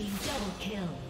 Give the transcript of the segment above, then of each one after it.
Team double kill.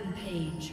Rampage.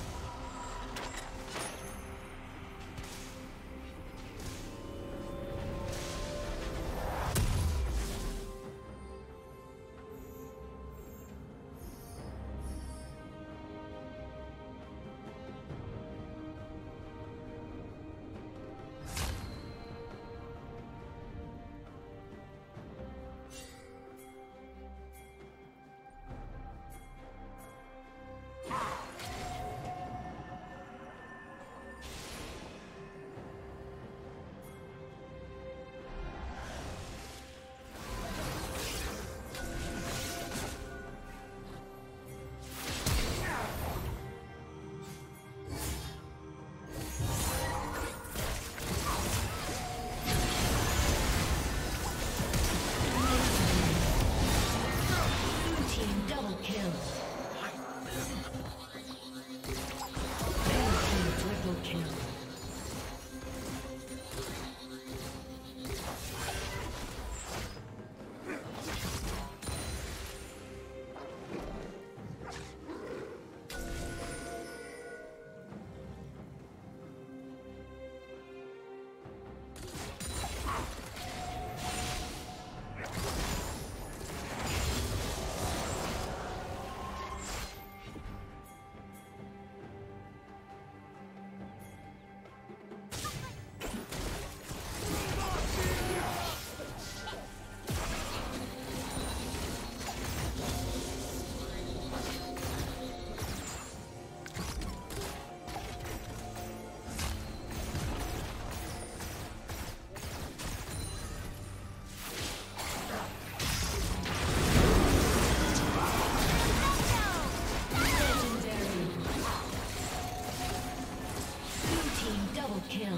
kill.